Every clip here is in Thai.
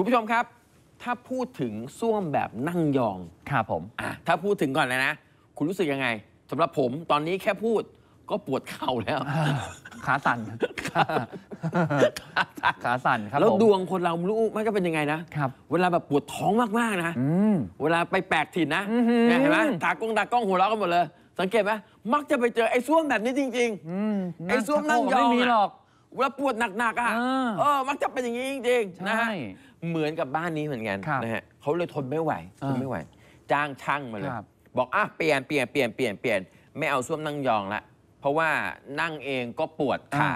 คุณผู้ชมครับ ถ้าพูดถึงส้วมแบบนั่งยองครับผมอะถ้าพูดถึงก่อนเลยนะ คุณรู้สึกยังไงสำหรับผมตอนนี้แค่พูดก็ปวดเข่าแล้ว ขาสั่นขาสั่นครับแล้วผมดวงคนเราไม่รู้มันก็เป็นยังไงนะครับ เวลาแบบปวดท้องมากๆนะอืมเวลาไปแปลกถิ่นนะอื้อหือเนี่ยเห็นไหมตากล้องตากล้องหัวเราะกันหมดเลย สังเกตไหมมักจะไปเจอไอ้ส้วมแบบนี้จริงอืมไอ้ส้วมนั่งยองไม่มีอะหรอกๆ เวลาปวดหนักๆอะอ่าเออมักจะเป็นอย่างนี้จริงๆนะฮะใช่เหมือนกับบ้านนี้เหมือนกันครับนะฮะเขาเลยทนไม่ไหวทอ่านไม่ไหว จ้างช่างมาเลย ครับ บอกอะเปลี่ยนเปลี่ยนเปลี่ยนเปลี่ยนเปลี่ยนไม่เอาส้วมนั่งยองละเพราะว่านั่งเองก็ปวดขา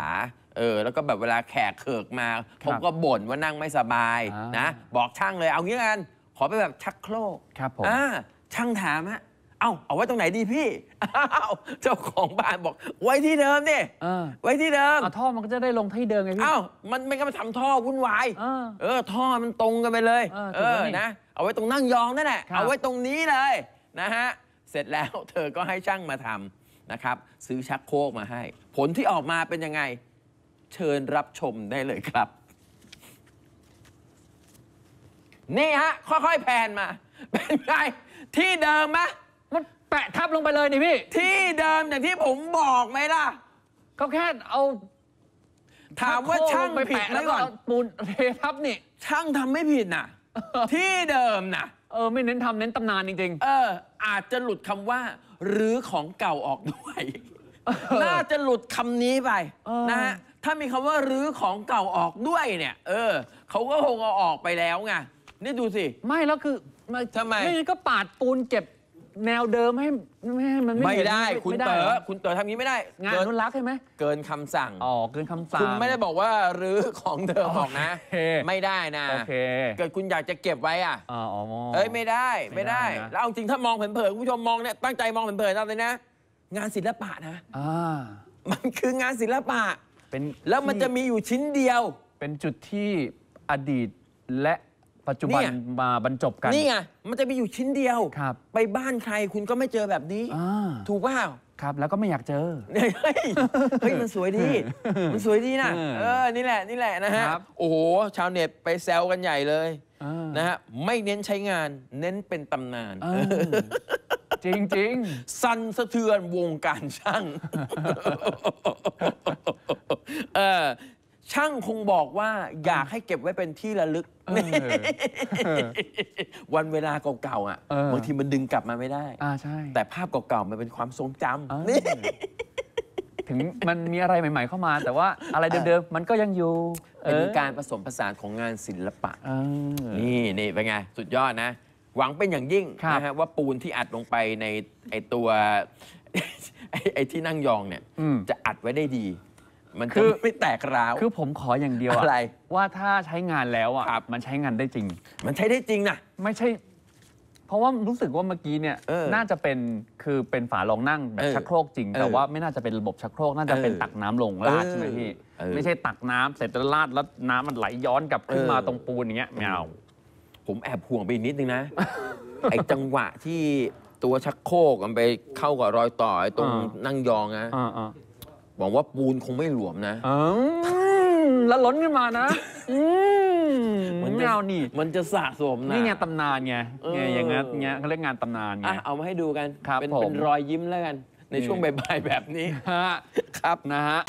เออแล้วก็แบบเวลาแขกเขิกมาผมก็บ่นว่านั่งไม่สบายอ่าน นะ บอกช่างเลยเอางี้กันขอไปแบบชักโครก ครับผม อ่าช่างถามฮะ เอ้าเอาไว้ตรงไหนดีพี่อ้าวเจ้าของบ้านบอก ไว้ที่เดิมดิเออไว้ที่เดิม เอาท่อมันก็จะได้ลงที่เดิมไงพี่ เอ้ามันไม่ก็มาทำท่อวุ่นวาย เออ เออ ท่อมันตรงกันไปเลย เออเอถูกอแล้วนี่นะ เอาไว้ตรงนั่งยองนั่นแหละ ครับ เอาไว้ตรงนี้เลยนะฮะ เสร็จแล้ว เธอก็ให้ช่างมาทำนะครับ ซื้อชักโครกมาให้ ผลที่ออกมาเป็นยังไง เชิญรับชมได้เลยครับ นี่ฮะ ค่อยๆแพนมา เป็นไง ที่เดิมไหมมันแปะทับลงไปเลยนี่พี่ ที่เดิมอย่างที่ผมบอกไหมล่ะ ก็แค่เอาถามว่าช่างไปผิดแปะไหมแล้วก็ก่อนเอาปูนเททับนี่ ช่างทำไม่ผิดน่ะ ที่เดิมน่ะ เออ ไม่เน้นทำเน้นตำนานจริงเออ อาจจะหลุดคำว่ารื้อของเก่าออกด้วยเออน่าจะหลุดคำนี้ไปเออนะฮะถ้ามีคำว่ารื้อของเก่าออกด้วยเนี่ย เออเขาก็คงเอาออกไปแล้วไงนี่ดูสิๆไม่แล้วคือไม่ทำไมไม่งั้นก็ปาดปูนเก็บ แนวเดิมให้ไม่ให้มันไม่ไม่เห็นได้คุณไม่ได้เต๋หรอคุณเต๋อทำงี้ไม่ได้งานเกิอนุรักษ์ใช่ไหมเกินคำสั่ง อ๋อเกินคำสั่ง คุณไม่ได้บอกว่ารื้อของเดิมออกนะ โอเค ไม่ได้นะ โอเคเกิดคุณอยากจะเก็บไว้อะอ๋ออ๋อ เอ้ยไม่ได้ไม่ได้ ไม่ได้นะ แล้วเอาจริงถ้ามองเผินๆคุณผู้ชมมองเนี่ยตั้งใจมองเผินๆนะเลยนะ งานศิลปะนะ อ่ามันคืองานศิลปะ เป็นแล้วมันจะมีอยู่ชิ้นเดียว เป็นจุดที่อดีตและ ปัจจุบันเนี่ย มาบรรจบกัน นี่ไงมันจะมีอยู่ชิ้นเดียว ครับ ไปบ้านใครคุณก็ไม่เจอแบบนี้ อ่าถูกเปล่า ครับ แล้วก็ไม่อยากเจอ เฮ้ยเฮ้ย มันสวยดี มันสวยดีนะ เออเออ นี่แหละ นี่แหละนะฮะ ครับ โอ้โห ชาวเน็ตไปแซวกันใหญ่เลยอ่านะฮะ ไม่เน้นใช้งาน เน้นเป็นตำนาน เออจริงจริง สั่นสะเทือนวงการช่าง เออ ช่างคงบอกว่าอยากให้เก็บไว้เป็นที่ระลึกๆเออ วันเวลาเก่าๆอะเออ บางทีมันดึงกลับมาไม่ได้ อ่าใช่แต่ภาพเก่าๆมันเป็นความทรงจเออำนี่ถึงมันมีอะไรใหม่ ๆ เข้ามา แต่ว่าอะไรเดิมๆมันก็ยังอยู่เป็นการผสมผสานของงานศิลปะ เออ นี่นี่เป็นไง สุดยอดนะ หวังเป็นอย่างยิ่งครับ นะฮะว่าปูนที่อัดลงไปในไอตัว ไอ้ไอที่นั่งยองเนี่ย อืม จะอัดไว้ได้ดี มันคืจะอไม่แตกร้าว คือผมขออย่างเดียวอะไร ว่าถ้าใช้งานแล้วอะครับ มันใช้งานได้จริง มันใช้ได้จริงนะ ไม่ใช่ เพราะว่ารู้สึกว่าเมื่อกี้เนี่ยเออน่าจะเป็นคือเป็นฝารองนั่งแบเอบอชักโครกจริงเออแต่ว่าไม่น่าจะเป็นระบบชักโครกน่าจะเป็นเออตักน้ำลงราดเออใช่ไหมพี่เออไม่ใช่ตักน้ำเสร็จแล้วราดแล้วน้ำมันไหลย้อนกลับขึ้นเออมาตรงปูนอย่างเงี้ยไม่เอา ผมแอบห่วงไปอีกนิดนึงนะ ไอจังหวะที่ตัวชักโครกมันไปเข้ากับรอยต่อไอ้ตรงอ่านั่งยองนะ อ่าอ่า หวังว่าปูนคงไม่หลวมนะ อืมแล้วล้นขึ้นมานะอืมมันจะ ไม่เอานี่มันจะสะสมนะ นี่ไงตำนานไงเออ ไงอย่างงั้นเงี้ยเขาเรียกงานตำนานไง อะเอามาให้ดูกัน ครับเป็นผมเป็นรอยยิ้มแล้วกัน ในนี่ ช่วงบ่ายๆแบบนี้ ฮะครับนะฮะ